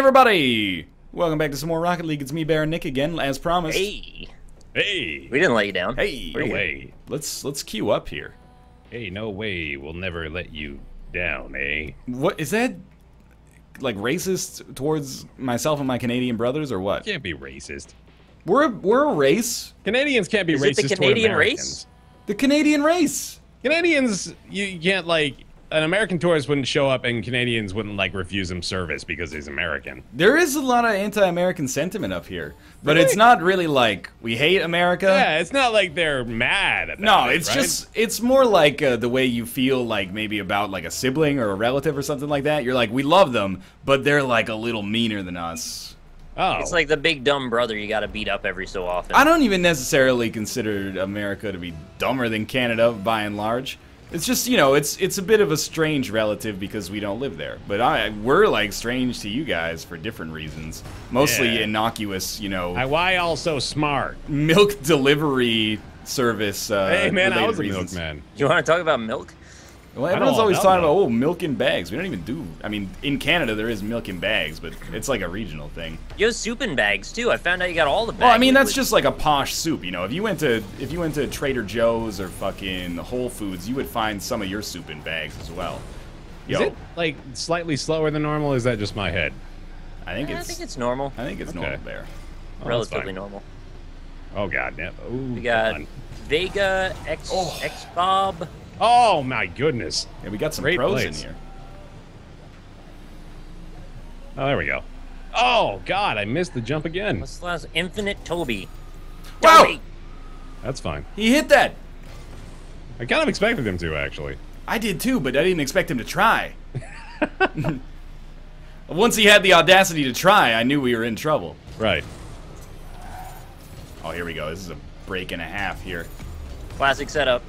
everybody! Welcome back to some more Rocket League. It's me, Baron Nick, again, as promised. Hey, Hey, we didn't let you down. Hey, no way. let's let's queue up here. Hey, no way. We'll never let you down, eh? What is that? Like racist towards myself and my Canadian brothers, or what? Can't be racist. We're a, we're a race, Canadians can't be Is racist the Canadian Americans. race? the Canadian race. Canadians, you, you can't like an American tourist wouldn't show up, and Canadians wouldn't like refuse him service because he's American. There is a lot of anti-American sentiment up here, but it's not really like we hate America. Yeah, it's not like they're mad. About No, it, it's right? just it's more like uh, the way you feel like maybe about like a sibling or a relative or something like that. You're like we love them, but they're like a little meaner than us. oh, It's like the big dumb brother you got to beat up every so often. I don't even necessarily consider America to be dumber than Canada by and large. It's just you know it's it's a bit of a strange relative because we don't live there. But I we're like strange to you guys for different reasons, mostly Yeah. innocuous. You know, I, why all so smart? milk delivery service. Uh, hey, man, I related was a reasons. milkman. You want to talk about milk? Well, everyone's always about talking about oh milk in bags. We don't even do. I mean, in Canada there is milk in bags, but it's like a regional thing. You have soup in bags too. I found out you got all the bags. Well, I mean that's just like a posh soup. You know, if you went to if you went to Trader Joe's or fucking Whole Foods, you would find some of your soup in bags as well. Yo, Is it like slightly slower than normal? Or is that just my head? I think I it's think it's normal. I think it's Okay. normal there. Oh, Relatively normal. Oh god, yeah. Ooh, We got on. Vega, X, Oh. X Bob. Oh my goodness. Yeah, we got some Great pros plates. in here. Oh, there we go. Oh god, I missed the jump again. What's the last? Infinite Toby. Wow! Toby! That's fine. He hit that. I kind of expected him to actually. I did too, but I didn't expect him to try. Once he had the audacity to try, I knew we were in trouble. Right. Oh, here we go. This is a break and a half here. Classic setup.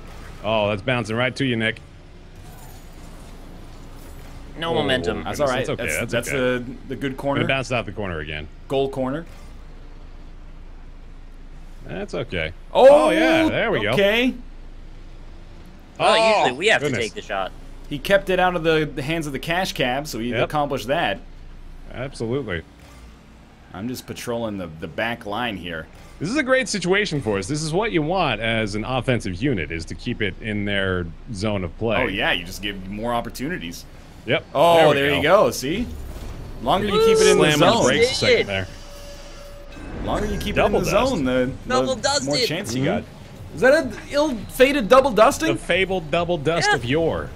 Oh, that's bouncing right to you, Nick. No Oh, momentum. That's all right. that's okay, That's, that's that's okay. the the good corner, bounce off the corner again. goal corner. That's okay. Oh, oh yeah, there we go. Okay, oh, Well, Oh, usually we have goodness. to take the shot. he kept it out of the, the hands of the cash cab, so he Yep. accomplished that. Absolutely. I'm just patrolling the the back line here. This is a great situation for us. This is what you want as an offensive unit is to keep it in their zone of play. Oh yeah, you just give more opportunities. Yep. Oh, we there, you go. See, longer you keep it in the Slam the zone, brakes a second there. longer you keep Double it in the dust. zone, the, Double the dusted. more chance you Mhm. got. Is that an ill-fated double dusting? The fabled double dust Yeah. of yore.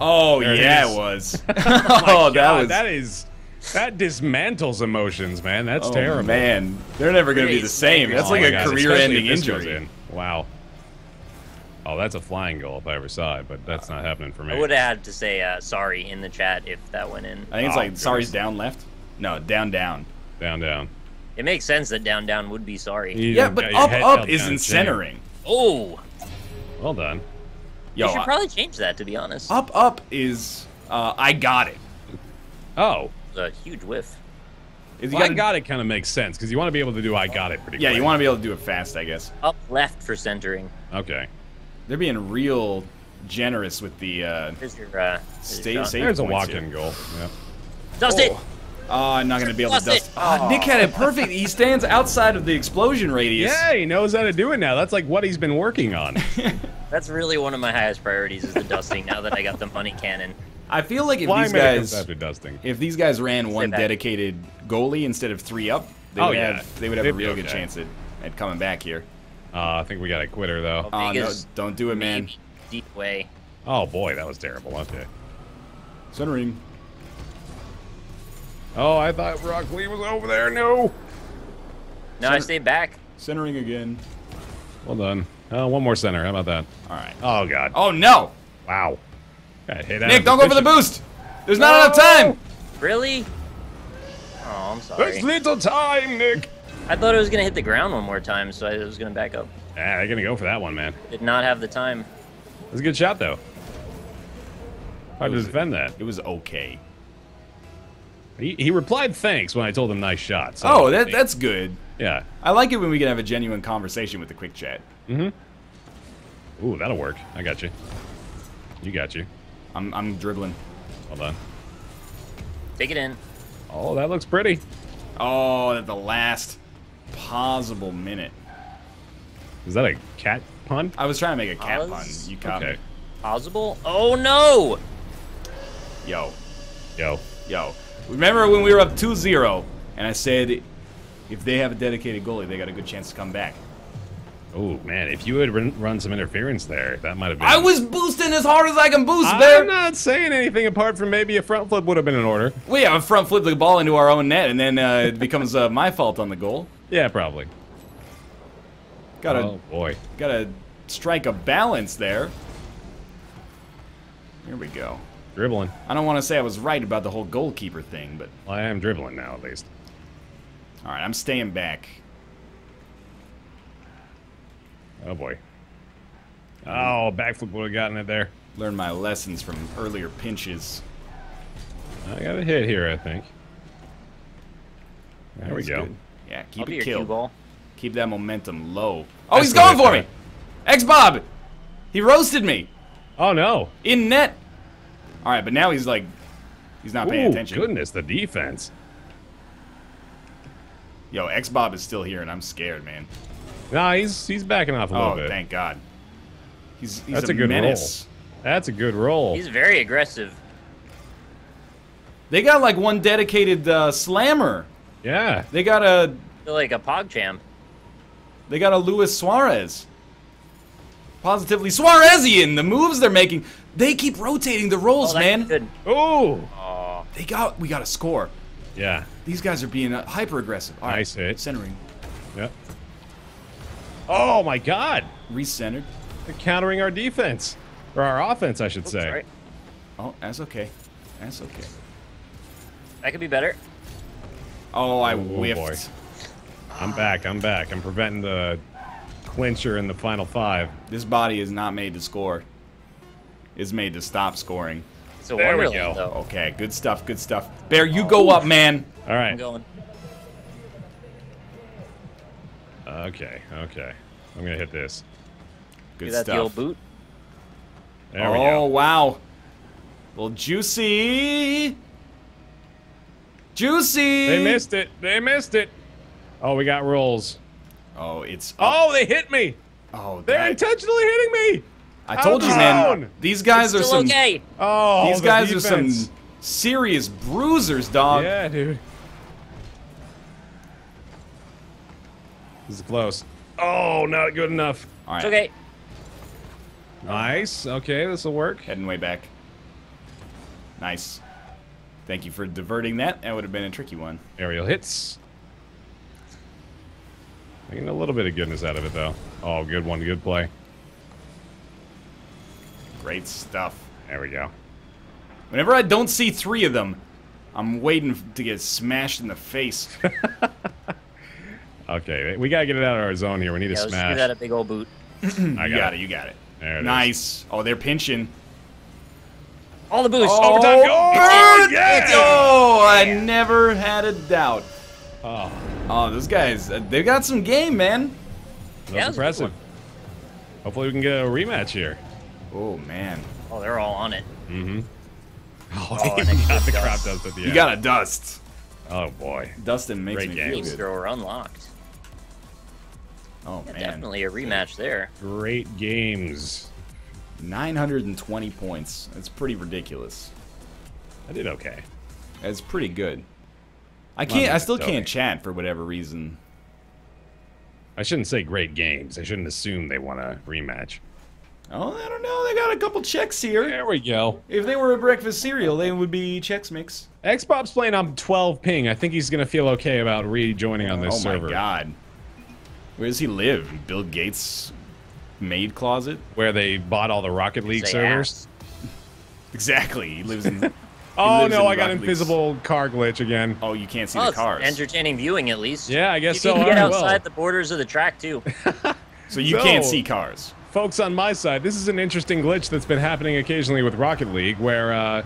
Oh There yeah, is. it was. My oh, that God, was. that is that dismantles emotions, man. That's oh, terrible. man, they're never gonna be the same. That's Oh like a career-ending especially if this goes injury. in. Wow. Oh, that's a flying goal if I ever saw it, but that's not happening for me. I would have had to say uh, sorry in the chat if that went in. I think it's Oh, like sorry's down left. No, down down. Down, down. It makes sense that down down would be sorry. You Yeah, but up up isn't chain. centering. Oh, Well done. Yo, you should I- probably change that to be honest. up up is uh, I got it. Oh, It's a huge whiff. Is you well, I gotta- got it kind of makes sense because you want to be able to do I got it pretty Yeah, quick. you want to be able to do it fast, I guess. Up left for centering. Okay. They're being real generous with the uh, There's your uh, Stay there's safe. your There's a walk-in goal. Yeah. shot. Dust it. Oh, I'm not gonna be able to Lost it. dust. Ah, Nick had it perfect. He stands outside of the explosion radius. Yeah, he knows how to do it now. That's like what he's been working on. That's really one of my highest priorities is the dusting. now that I got the money cannon. I feel like if Flying these guys, if these guys ran one dedicated goalie instead of three up, they Oh, would yeah. have they would have They'd a be real good chance at, at coming back here. Uh, I think we got a quitter though. Oh no, don't do it, man. Deep way. Oh boy, that was terrible. Okay. Centering. Oh, I thought Rock Lee was over there. No. No, I stayed back. Centering again. Well done. Oh, one more center. How about that? All right. Oh god. Oh no, Wow. Got hit out Nick, don't go for the boost. There's not enough time. Really? Oh, I'm sorry. There's little time, Nick. I thought it was gonna hit the ground one more time, so I was gonna back up. Ah, they're gonna go for that one, man. Did not have the time. It was a good shot though. Hard to was- defend that. It was okay. He, he replied thanks when I told him nice shot. So Oh, that that's good. yeah. I like it when we can have a genuine conversation with the quick chat. Mm-hmm. Ooh, that'll work. I got you. You got you. I'm I'm dribbling. Hold on. Take it in. Oh, that looks pretty. Oh, at the last possible minute. Is that a cat pun? I was trying to make a cat Oz? pun. You caught Okay. me. Possible? Oh no! Yo, Yo. yo. Remember when we were up 2-0 and I said if they have a dedicated goalie, they got a good chance to come back. Oh man, if you had run, some interference there, that might have been. I was boosting as hard as I can boost, I'm Baer. not saying anything apart from maybe a front flip would have been in order. We have a front flip the ball into our own net, and then uh, it becomes uh, my fault on the goal. Yeah, probably. Gotta Oh boy. gotta strike a balance there. Here we go. Dribbling. I don't want to say I was right about the whole goalkeeper thing, but Well, I am dribbling now at least. all right, I'm staying back. Oh boy. Oh, backflip would have gotten it there. Learn my lessons from earlier pinches. I got a hit here, I think. There we go. good. Yeah, keep I'll it your cue killed. ball. Keep that momentum low. Oh, That's he's going for for me. it. X Bob. He roasted me Oh no. in net. All right, but now he's like, he's not paying Ooh, attention. goodness, the defense. Yo, X Bob is still here, and I'm scared, man. Nah, he's he's backing off a little Oh, bit. thank God. He's, he's That's a, a good menace. That's a good roll. He's very aggressive. They got like one dedicated uh, slammer. yeah. They got a Feel like a PogChamp. they got a Luis Suarez. Positively Suarezian. The moves they're making, they keep rotating the roles, Oh, man. Oh, They got we got a score. Yeah. These guys are being uh, hyper aggressive. All right, Nice hit. Centering, Yep. Oh my God. recentered. They're countering our defense. Or our offense, I should oops, say. sorry. Oh, that's okay. That's okay. That could be better. Oh, I Oh, whiffed. boy. I'm back. I'm back. I'm preventing the clincher in the final five. This body is not made to score. It's made to stop scoring. It's a There we Wonderland, go. though. Okay, good stuff. Good stuff. Baer, you go up, man. All right. I'm going. Okay. Okay. I'm gonna hit this. Good Is stuff. the old boot? There we oh go. wow, well juicy, juicy. They missed it. They missed it. Oh, we got rolls. Oh, it's Oh, they hit me. oh. They're that- intentionally hitting me. I told you, out man. These guys are Still some. okay. Oh, These the guys are some serious bruisers, dog. Yeah, dude. This is close. Oh, not good enough. All right, It's okay. Nice. Okay, this will work. heading way back. Nice. Thank you for diverting that. That would have been a tricky one. Aerial hits. Getting a little bit of goodness out of it, though. Oh, good one. Good play. Great stuff. There we go. Whenever I don't see three of them, I'm waiting to get smashed in the face. Okay, we gotta get it out of our zone here. We need Yeah, to let's smash. give that a big old boot. I you got, got it. it. You got it. There it is. nice. Oh, they're pinching. All the boosts. Oh, Overtime goal! Bird! Yeah! Oh, I never had a doubt. Oh, Oh, those guys, uh, they got some game, man. that's Yeah, it was impressive. Hopefully, we can get a rematch here. Oh, man. Oh, they're all on it. Mm-hmm. Oh, Oh, and then got the good crop dust. dust at the end. You got a dust. Oh boy. Dustin makes Great me game. feel good. thrower unlocked. Oh, Yeah, man. definitely a rematch there. Great games. 920 points. That's pretty ridiculous. I did okay. That's pretty good. I can't. I still can't chat for whatever reason. I shouldn't say great games. I shouldn't assume they want a rematch. Oh, I don't know. They got a couple checks here. There we go. If they were a breakfast cereal, they would be Chex Mix. Xbob's playing on 12 ping. I think he's gonna feel okay about rejoining on oh this oh server. Oh my god. Where does he live? Bill Gates' maid closet? Where they bought all the Rocket League Say servers. ass. Exactly. He lives in. Oh lives no, in I got Rocket League's- invisible car glitch again. Oh, you can't see Oh, the it's cars. entertaining viewing at least. Yeah, I guess you so. can get Alright, well. outside the borders of the track too. So you can't see cars. Folks on my side, this is an interesting glitch that's been happening occasionally with Rocket League where uh,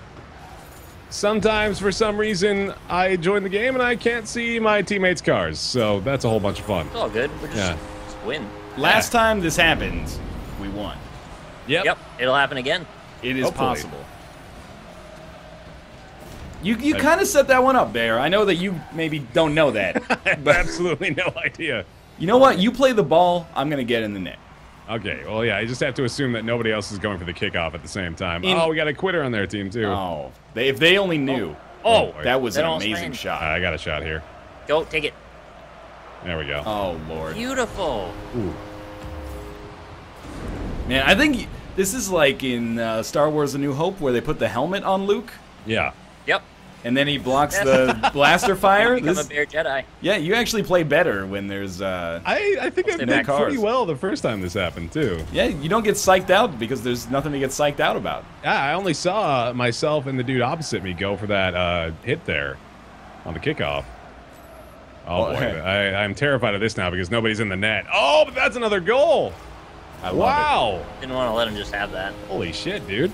sometimes for some reason I join the game and I can't see my teammates' cars. So that's a whole bunch of fun. It's all good. We're just, Yeah. just win. Last time this happened, we won. Yep. Yep, it'll happen again. It is Hopefully. possible. You you kind of set that one up, Baer. I know that you maybe don't know that, but Absolutely no idea. you know what? You play the ball. I'm gonna get in the net. Okay, well, yeah, I just have to assume that nobody else is going for the kickoff at the same time. In- oh, we got a quitter on their team, too. Oh, they, if they only knew. Oh, that was That an amazing ran. shot. I got a shot here. Go, take it. There we go. Oh lord, Beautiful. Ooh. man! I think this is like in uh, Star Wars: A New Hope, where they put the helmet on Luke, Yeah. Yep. And then he blocks the blaster fire. Become This- a bear Jedi. yeah, you actually play better when there's. Uh, I, I think I stay did pretty well the first time this happened, too. yeah, you don't get psyched out because there's nothing to get psyched out about. Yeah, I only saw myself and the dude opposite me go for that uh, hit there on the kickoff. Oh, boy. I, I'm terrified of this now because nobody's in the net. Oh, but that's another goal. I love Wow. Didn't want to let him just have that. Holy shit, dude.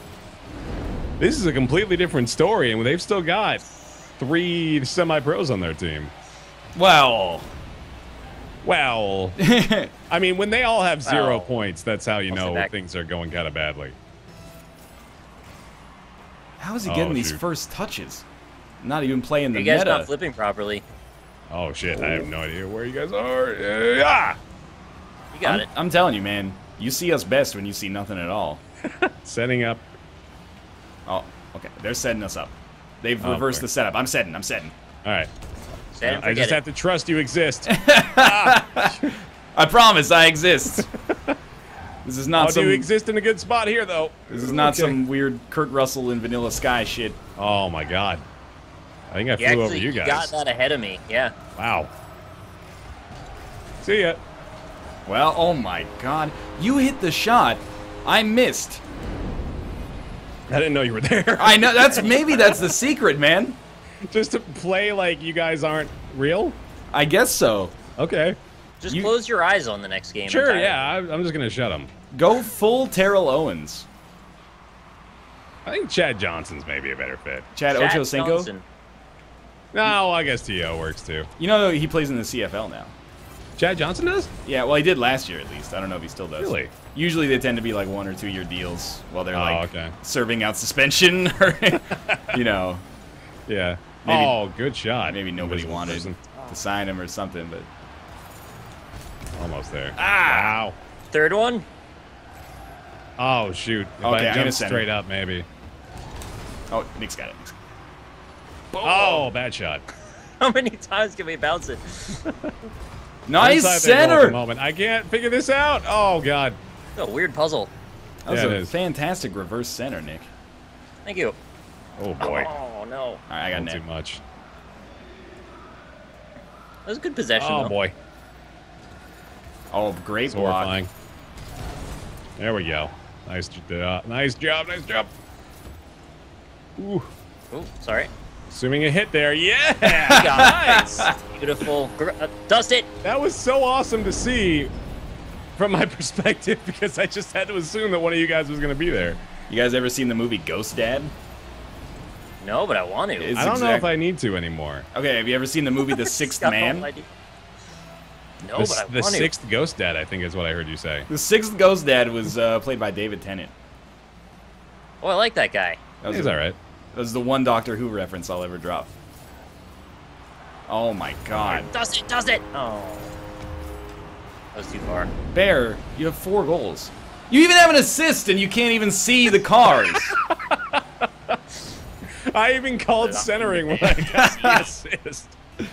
This is a completely different story, and they've still got three semi pros on their team. Well, Well, I mean, when they all have zero Wow. points, that's how you know back. things are going kind of badly. how is he Oh, getting these first touches? Not even playing the You guys meta. not flipping properly. Oh, shit. I have no idea where you guys are. Uh, ah! You got I'm, it. I'm telling you, man. You see us best when you see nothing at all. Setting up. Oh, okay. They're setting us up. They've Oh, reversed the setup. I'm setting. I'm setting. All right. Set and I just it. have to trust you exist. Ah. I promise I exist. this is not How do you exist in a good spot here, though? this is not Okay. some weird Kurt Russell in Vanilla Sky shit. Oh, my God. I think I You flew actually over you guys. got that ahead of me. Yeah. Wow. See ya. Well, oh my god. You hit the shot. I missed. I didn't know you were there. I know that's maybe that's the secret, man. Just to play like you guys aren't real? I guess so. Okay. Just You- close your eyes on the next game. Sure, entirely. yeah. I, I'm just going to shut them. Go full Terrell Owens. I think Chad Johnson's maybe a better fit. Chad Chad Ochocinco. Johnson. No, I guess T.O. works too. You know he plays in the CFL now. Chad Johnson does? Yeah, well he did last year at least. I don't know if he still does. Really? Usually they tend to be like one or two year deals while they're Oh, like okay. serving out suspension or you know, Yeah. Maybe- oh, good shot. maybe nobody Invisible wanted person. to sign him or something, but Almost there. Ah! Wow. Third one. Oh, shoot. If Okay, I I'm jump straight up, maybe. oh, Nick's got it. Nick's got it. Oh, bad shot. How many times can we bounce it? Nice Inside their goal at the center. moment. I can't figure this out. Oh, God. Oh, weird puzzle. That was Yeah, it a is. fantastic reverse center, Nick. Thank you. Oh, boy. Oh no. All right, I got Not too much. That was a good possession. Oh, though. boy. Oh, great It's block. horrifying. There we go. Nice job. Nice job. Nice job. Ooh. Ooh, sorry. Assuming a hit there. Yeah. Nice. Beautiful. Uh, dust it. That was so awesome to see from my perspective because I just had to assume that one of you guys was going to be there. You guys ever seen the movie Ghost Dad? No, but I want to. It's I don't know if I need to anymore. Okay, have you ever seen the movie The Sixth Man? No, the but I the want sixth ghost dad, I think, is what I heard you say. The Sixth Ghost Dad was uh, played by David Tennant. Oh, I like that guy. That was, He's the, all right. that was the one Doctor Who reference I'll ever drop. Oh my god. Does it. Does it. Oh. That was too far. Baer, you have four goals. You even have an assist and you can't even see the cars. I even called centering when I got the assist. Uh,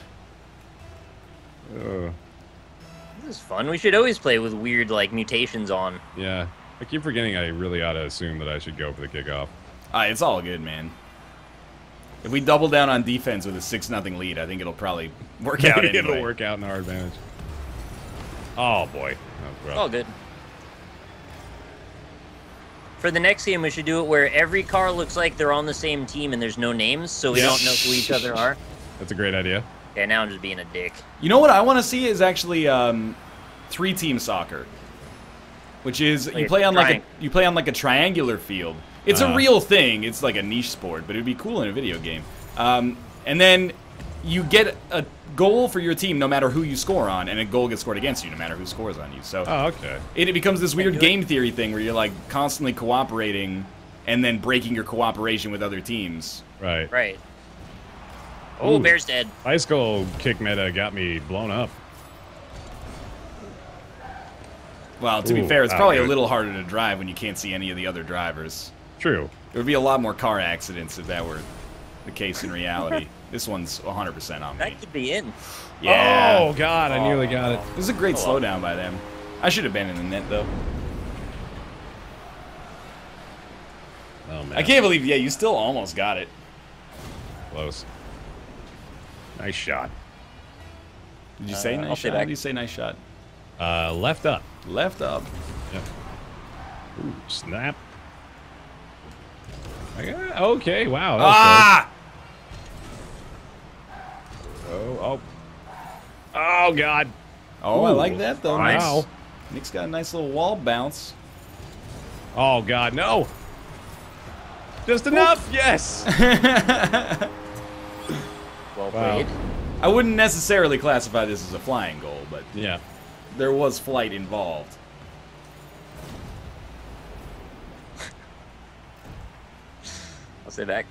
This is fun. We should always play with weird like mutations on. yeah. I keep forgetting I really ought to assume that I should go for the kickoff. Ah, it's all good, man. If we double down on defense with a 6 nothing lead, I think it'll probably work out anyway. it'll work out in our advantage. Oh, boy. That was rough. All good. For the next game, we should do it where every car looks like they're on the same team and there's no names, so we Yeah. don't know who each other are. That's a great idea. Okay, now I'm just being a dick. You know what I want to see is actually um, three team soccer, which is Like you play on like a you play on like a triangular field. It's Uh-huh. a real thing. It's like a niche sport, but it'd be cool in a video game. Um, and then you get a goal for your team no matter who you score on, and a goal gets scored against you no matter who scores on you. So Oh, okay. it, it becomes this weird game theory thing where you're like constantly cooperating and then breaking your cooperation with other teams. Right. Right. Oh, Ooh. Baer's dead. Bicycle kick meta got me blown up. Well, to be fair, it's probably a little harder to drive when you can't see any of the other drivers. True. There would be a lot more car accidents if that were the case in reality. this one's 100% on me. That could be in. Yeah. Oh God, I nearly got it. It was a great slowdown by them. I should have been in the net though. Oh man. I can't believe, yeah, you still almost got it. Close. Nice shot. Did you say Uh, nice I'll shot? back. Did you say nice shot? Uh, left up. Left up. Yep. Ooh, snap. I got- Okay, wow. Ah! close. Oh, oh. Oh, God. Oh, I like that though. wow. Nice. Nick's got a nice little wall bounce. Oh, God, no. Just enough, yes. Well played. Wow. I wouldn't necessarily classify this as a flying goal, but yeah. there was flight involved. Stay back.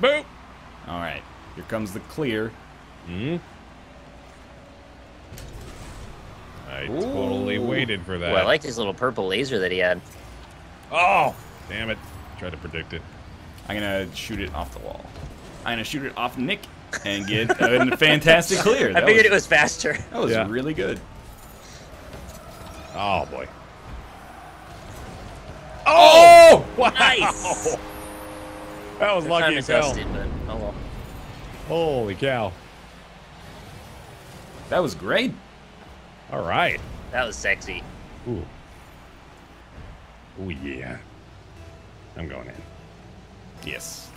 Boop. All right, here comes the clear. Hmm. I totally waited for that. Well, I like his little purple laser that he had. Oh, damn it. Try to predict it. I'm gonna shoot it off the wall. I'm gonna shoot it off Nick and get a fantastic clear. I figured was, it was faster. That was Yeah. really good. Oh, boy. Oh! oh! Wow. Nice. That was lucky as hell. dust but oh well. Holy cow. That was great. All right. That was sexy. Ooh. Ooh, yeah. I'm going in. Yes.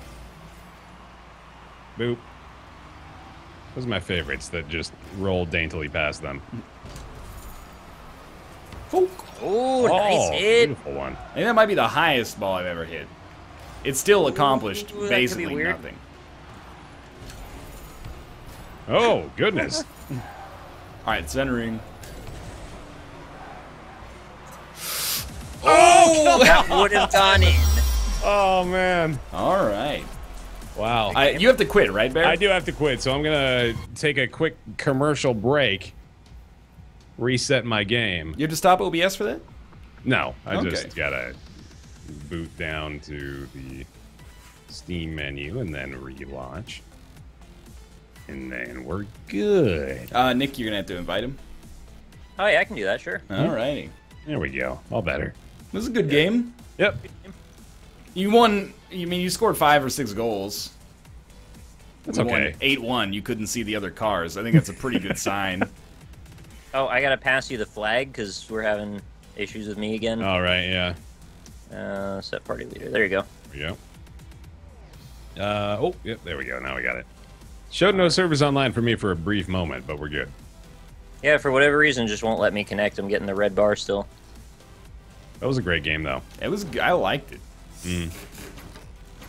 Boop. Those are my favorites that just roll daintily past them. Oh, Ooh, oh, nice hit. beautiful one. I think that might be the highest ball I've ever hit. It still accomplished Ooh, that be basically nothing. Oh, goodness. All right, centering. Oh! oh that would have gone in. oh, man. All right. Wow. I, you have to quit, right, Baer? I do have to quit, so I'm going to take a quick commercial break, reset my game. You have to stop OBS for that? No, I Okay. just got to boot down to the Steam menu and then relaunch. And then we're good. Uh, Nick, you're gonna have to invite him. Oh yeah, I can do that. Sure. All righty. There we go. All better. This is a good game. Yep. You won. You mean you scored five or six goals? That's We won okay. Eight one. You couldn't see the other cars. I think that's a pretty good sign. Oh, I gotta pass you the flag because we're having issues with me again. All right, yeah. Uh, set party leader. There you go. There we go. Uh, oh, yep, there we go. Now we got it. Showed no servers online for me for a brief moment, but we're good. Yeah, for whatever reason, just won't let me connect. I'm getting the red bar still. That was a great game, though. It was. I liked it. Mm.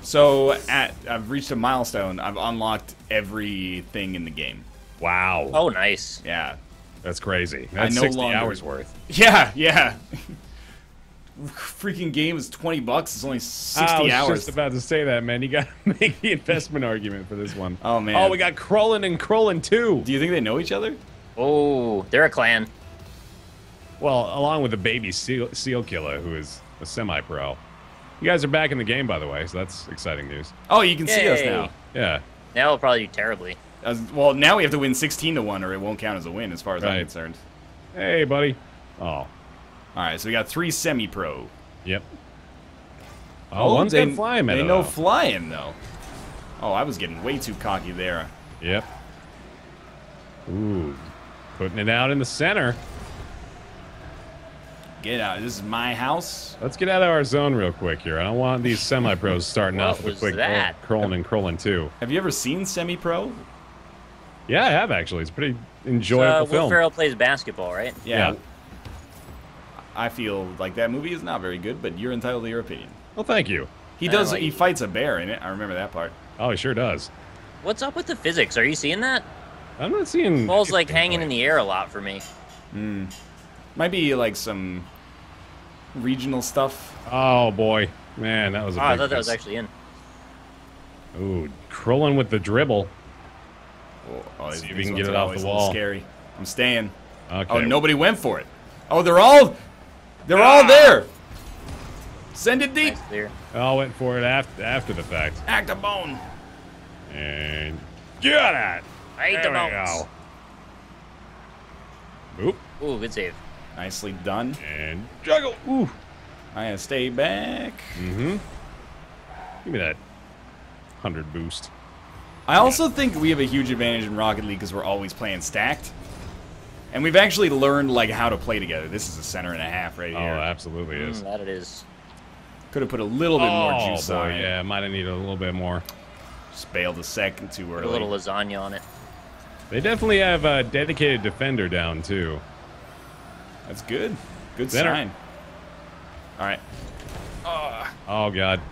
So at I've reached a milestone. I've unlocked everything in the game. Wow. Oh, nice. Yeah. That's crazy. That's no 60 longer- hours worth. Yeah. Yeah. Freaking game is twenty bucks. It's only sixty hours. I was hours. just about to say that, man. You got to make the investment argument for this one. Oh, man. Oh, we got Krollen and Krollen too. Do you think they know each other? Oh, they're a clan. Well, along with the baby seal, seal killer, who is a semi-pro. You guys are back in the game, by the way, so that's exciting news. Oh, you can see us now. Yeah. Now it'll probably do terribly. As, well, now we have to win sixteen to one, or it won't count as a win, as far as I'm concerned. Hey, buddy. Oh, All right, so we got three semi-pro. yep. Oh, one's they, got flying They know flying though. Oh, I was getting way too cocky there. Yep. Ooh, putting it out in the center. Get out! This is my house. Let's get out of our zone real quick here. I don't want these semi-pros starting off with a quick that? Krollen and Krollen too. Have you ever seen semi-pro? Yeah, I have actually. It's a pretty Uh, enjoyable Will film. Ferrell plays basketball, right? Yeah. I feel like that movie is not very good, but you're entitled to your opinion. Well, thank you. He I does. like he it. fights a bear in it. I remember that part. Oh, he sure does. What's up with the physics? Are you seeing that? I'm not seeing. Ball's like hanging in the air a lot for me. Hmm. Might be like some regional stuff. Oh boy, man, that was a Oh, I big thought that was actually in. Ooh, Krillin with the dribble. Oh, oh, See if we can get it off always the a wall. Scary. I'm staying. Okay. Oh, nobody went for it. Oh, they're all, they're all there. Send it deep. Nice clear. Oh, went for it after after the fact. Act a bone. And get it. I ate There the we bones. go. Oop. Ooh, good save. Nicely done. And juggle. Ooh. I gotta stay back. Mm-hmm. Give me that hundred boost. I also think we have a huge advantage in Rocket League because we're always playing stacked. And we've actually learned like how to play together. This is a center and a half right here. Oh, here. absolutely is. Mm, that it is. Could have put a little bit more oh, juice boy, on it. yeah, might have needed a little bit more. Just bailed a second too Put a little lasagna on it. They definitely have a dedicated defender down too. That's good. Good Center. sign. All right. Oh god.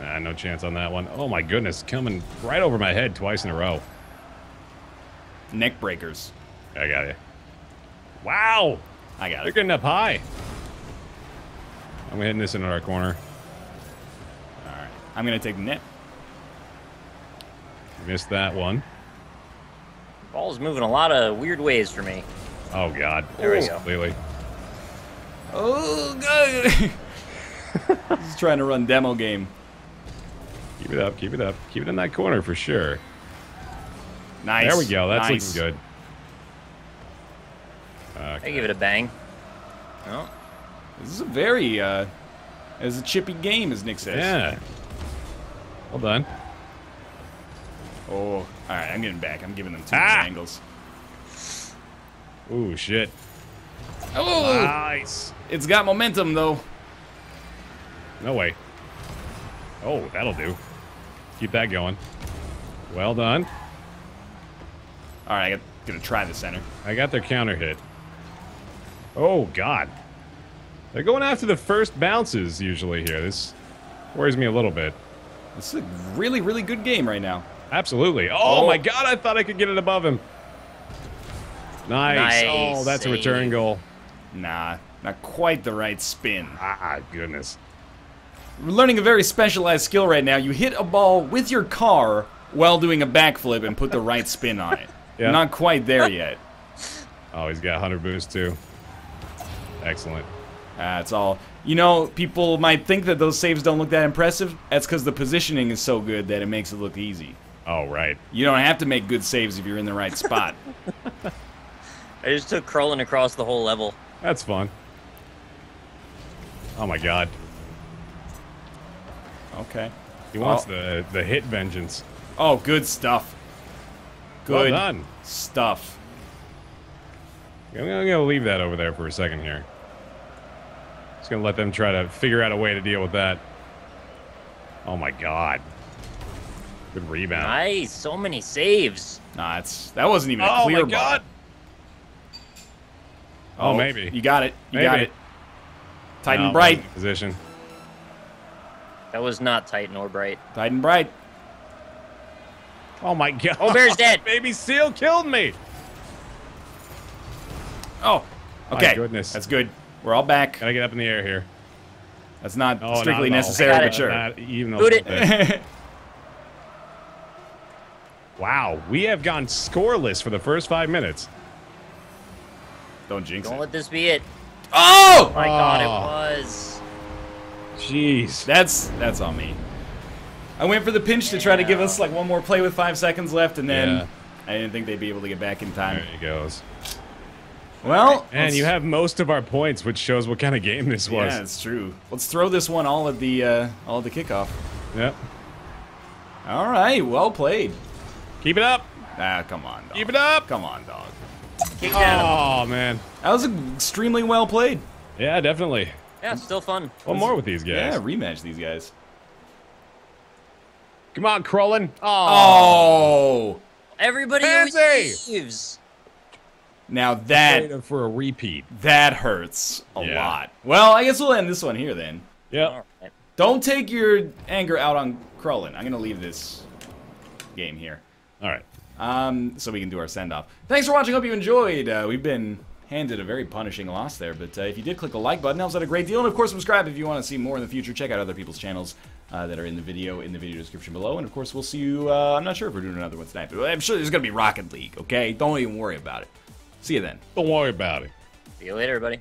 Nah, no chance on that one. Oh my goodness, coming right over my head twice in a row. Neck breakers. I got you. Wow, I got it. they're getting up high. I'm hitting this into our corner. All right. I'm gonna take the net. Missed that one. Ball's moving a lot of weird ways for me. Oh god. There we Almost go. Completely. Oh god. He's trying to run demo game. Keep it up. Keep it up. Keep it in that corner for sure. Nice. There we go. That's nice. looking good. I Okay. give it a bang. Oh, This is a very uh, it's a chippy game, as Nick says. Yeah. Well done. Oh, all right. I'm getting back. I'm giving them two Ah! angles. Ooh, shit. Oh, Nice. it's got momentum though. No way. Oh, that'll do. Keep that going. Well done. All right, I'm gonna try the center. I got their counter hit. Oh, God. They're going after the first bounces usually here. This worries me a little bit. This is a really, really good game right now. Absolutely. Oh, Oh. my God, I thought I could get it above him. Nice. Nice Oh, that's a return goal. Nah, not quite the right spin. Ah, goodness. We're learning a very specialized skill right now. You hit a ball with your car while doing a backflip and put the right spin on it. Yeah. Not quite there yet. Oh, he's got 100 boost too. Excellent. That's all. You know, people might think that those saves don't look that impressive. That's because the positioning is so good that it makes it look easy. Oh, right. You don't have to make good saves if you're in the right spot. I just took crawling across the whole level. That's fun. Oh, my God. Okay. He wants Oh. the, the hit vengeance. Oh, good stuff. Well Good done. stuff. I'm gonna, leave that over there for a second here. Just gonna let them try to figure out a way to deal with that. Oh my god. Good rebound. Nice, so many saves. Nah, it's that wasn't even a Oh clear my god. ball. Oh, maybe. You got it. You got it. Tight No, and bright. Position. That was not tight nor bright. Tight and bright. Oh my god. Oh, Baer's dead. Baby Seal killed me. Oh. My Okay. goodness. That's good. We're all back. Gotta get up in the air here. That's not Oh, strictly not necessary, but sure. Not even a Boot it. Wow, we have gone scoreless for the first five minutes. Don't jinx it. Don't it. let this be it. Oh! oh my God, it Oh. was. Jeez. That's that's on me. I went for the pinch to try to give us like one more play with five seconds left, and then Yeah. I didn't think they'd be able to get back in time. There he goes. Well, And you have most of our points, which shows what kind of game this was. yeah, it's true. Let's throw this one all at the uh, all at the kickoff. Yep. All right, well played. Keep it up. Ah, come on, dog. Keep it up. Come on, dog. Kick down. Oh man. That was extremely well played. Yeah, definitely. Yeah, still fun. One more with these guys. Yeah, rematch these guys. Come on, Krolin. Oh. Oh, Everybody Fancy! leaves. now that for a repeat. that hurts a Yeah. lot. Well, I guess we'll end this one here then. Yeah. All right. Don't take your anger out on Krullen. I'm gonna leave this game here. All right. Um, so we can do our send off. Thanks for watching. Hope you enjoyed. Uh, we've been handed a very punishing loss there, but uh, if you did click the like button, helps out a great deal. And of course, subscribe if you want to see more in the future. Check out other people's channels uh, that are in the video in the video description below. And of course, we'll see you. Uh, I'm not sure if we're doing another one tonight, but I'm sure there's gonna be Rocket League. Okay, don't even worry about it. See you then. Don't worry about it. See you later, everybody.